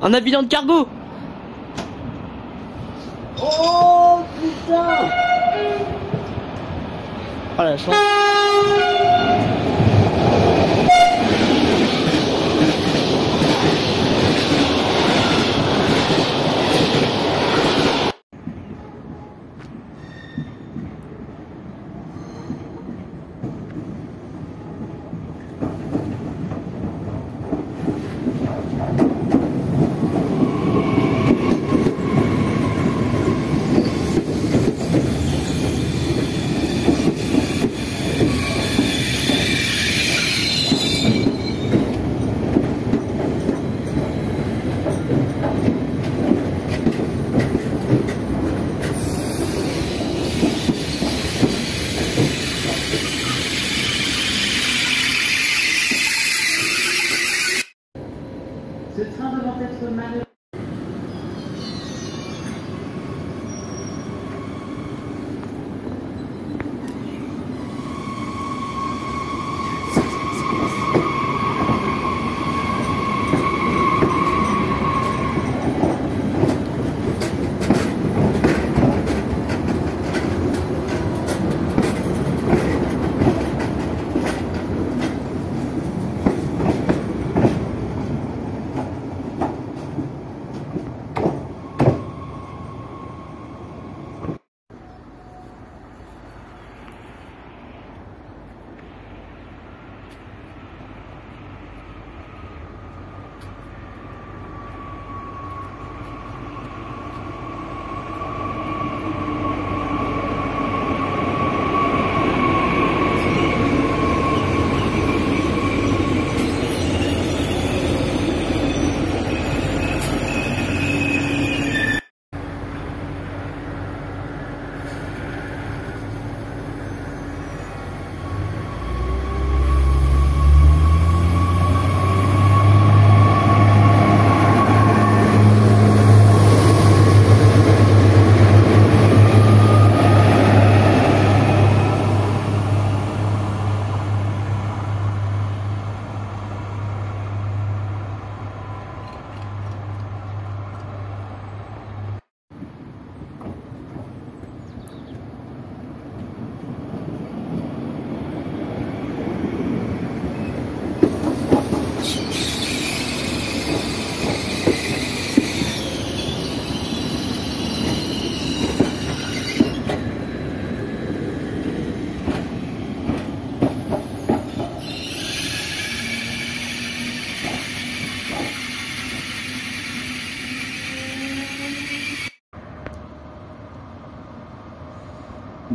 Un avion de cargo. Oh putain. Oh la chance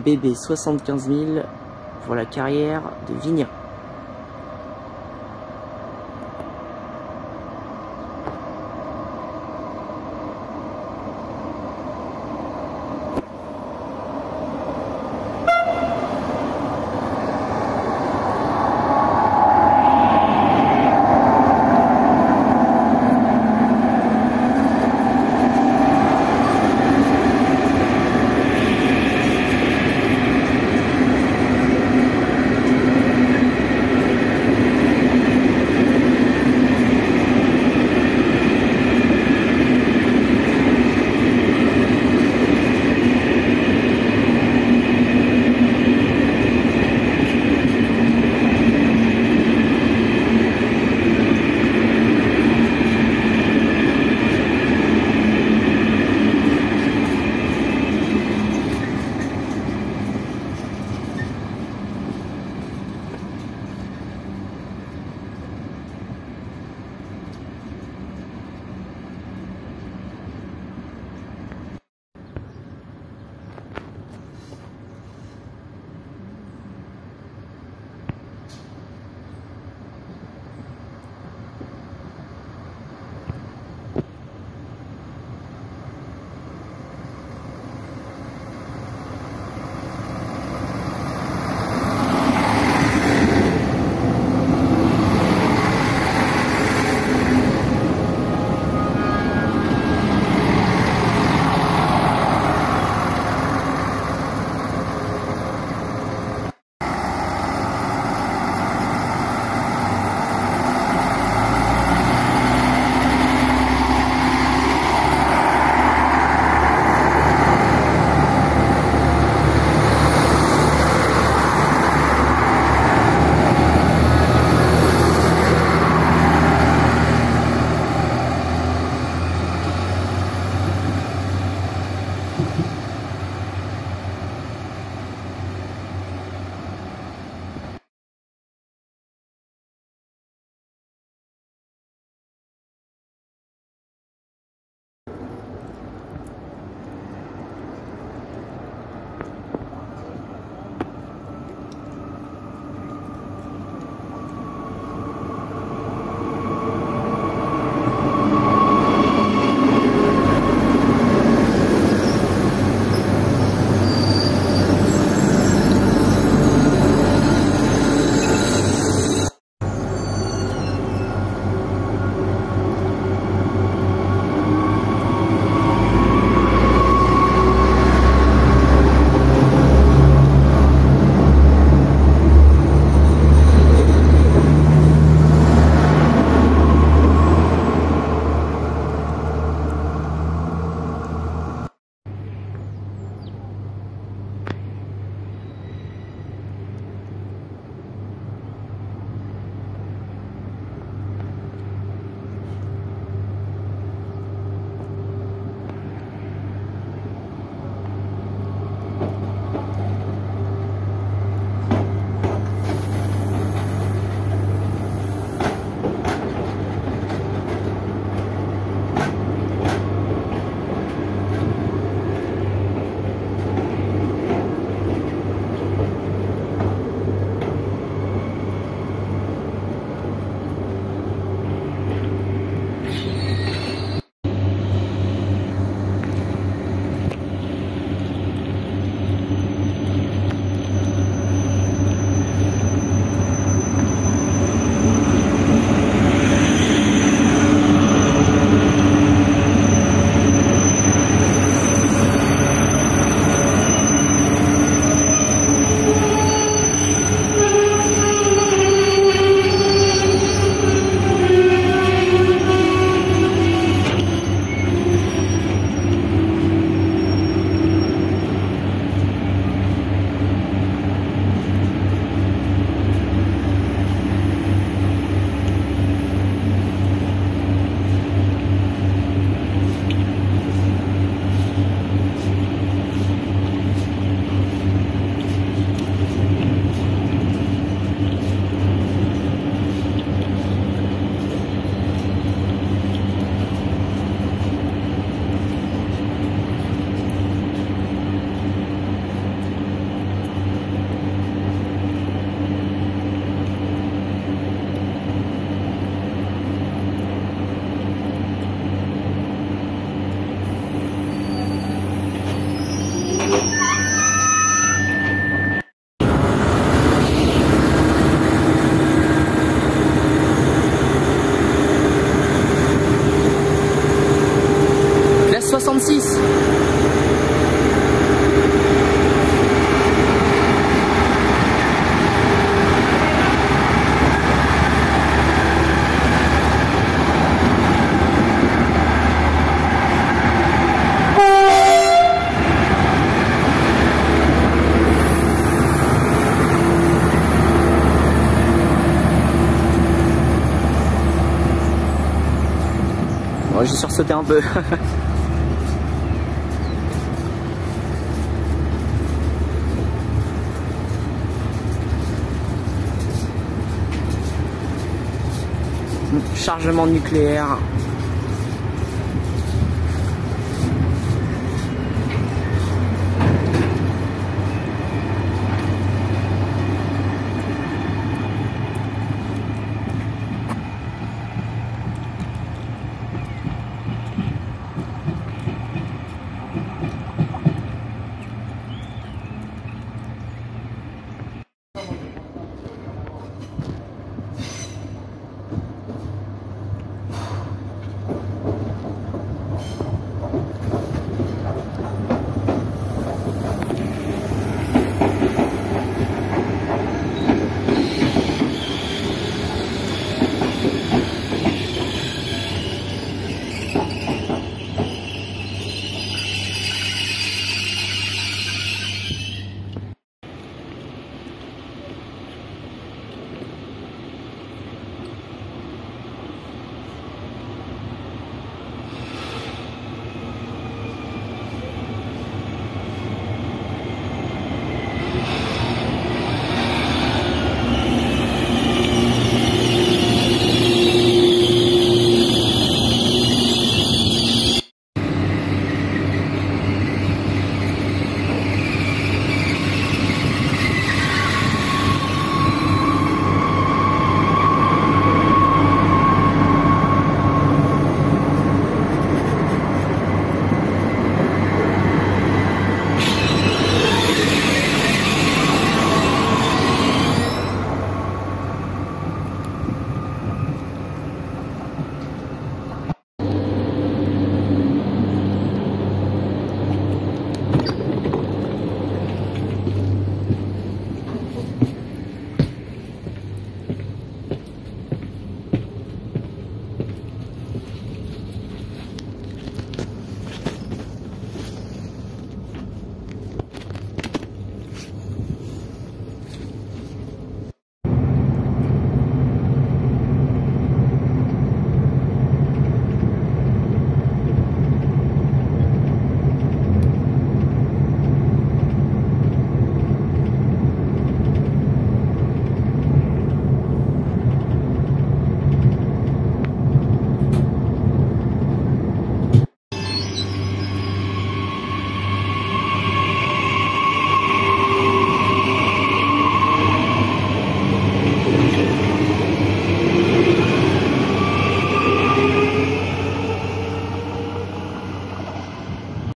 BB 75 000 pour la carrière de Vigna. Un peu. Chargement nucléaire